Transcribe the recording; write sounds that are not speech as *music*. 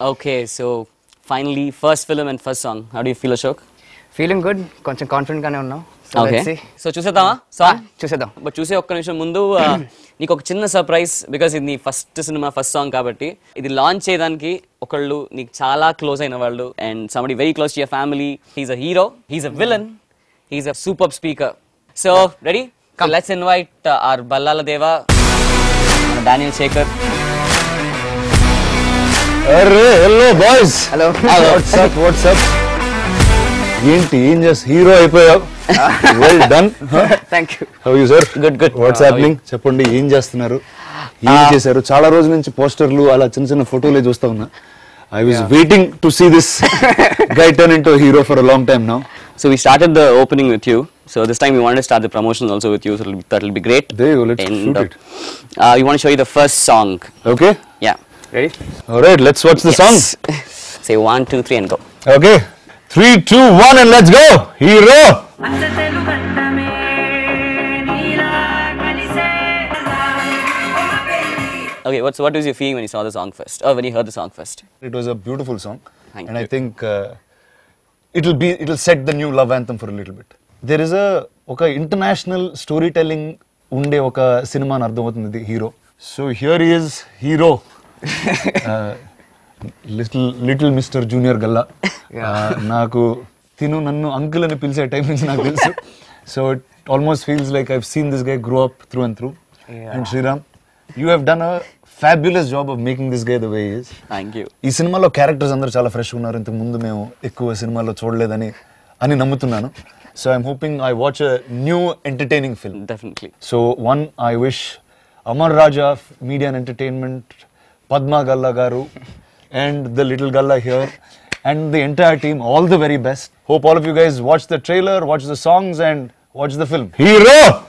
Okay, so finally, first film and first song. How do you feel, Ashok? Feeling good కొంచెం confident గానే ఉన్నాం. So Okay. So చూసేద్దామా? Song చూసేద్దాం. But చూసే ఒక్క నిమిషం ముందు ఆ, నీకు ఒక చిన్న సర్ప్రైజ్ బికాస్ ఇది నీ ఫస్ట్ సినిమా ఫస్ట్ సాంగ్ కాబట్టి ఇది లాంచ్ చేయడానికి ఒకళ్ళు నీకు చాలా క్లోజ్ అయిన వాళ్ళు and somebody very close to your family he's a hero he's a villain he's a super speaker so ready let's invite our Ballala Deva Daniel Shekhar అరే hello boys hello what's up what's up ఏంటి ఏం చేస్తా hero అయిపోయావు well done thank you how you sir Good, good. What's happening చెప్పండి ఏం చేస్తున్నారు ఏం చేశారు చాలా రోజుల నుంచి పోస్టర్లు అలా చిన్న చిన్న ఫోటోలే చూస్తా ఉన్నా I was waiting to see this guy turn in to hero for long time now So we started the opening with you. So this time we wanted to start the promotions also with you. So it'll be, that'll be great. There you go, let's and shoot uh, it. uh, we want to show you the first song. Okay Yeah. Ready right let's watch the song Yes. *laughs* Say one, two, three, and go. Okay three two one and let's go hero అచ్చతెలు గంటమే నీలా కలిసే Okay. What's what was your feeling when you saw the song first, or when you heard the song first? It was a beautiful song, Thank and I you. think uh, it'll be it'll set the new love anthem for a little bit. There is a ఒక international story telling ఉండే ఒక cinema అని అర్థమవుతుంది hero so here is hero little little mister junior Galla. నాకు తిను నన్ను uncle అని పిలిచే టైం నుంచి నాకు తెలుసు. So it almost feels like I've seen this guy grow up through and through and Sriram you have done a fabulous job of making this guy the way is Thank you. ఈ సినిమాలో characters అందరూ చాలా ఫ్రెష్గా ఉన్నారు. ఇంతకు ముందు మేము ఎక్కువ సినిమాల్లో చూడలేదని అని నమ్ముతున్నాను. So I'm hoping I watch a new entertaining film Definitely. So one I wish Amar Raja media and entertainment Padma Galla Garu and the little Galla here and the entire team all the very best. Hope all of you guys watch the trailer, watch the songs and watch the film. Hero!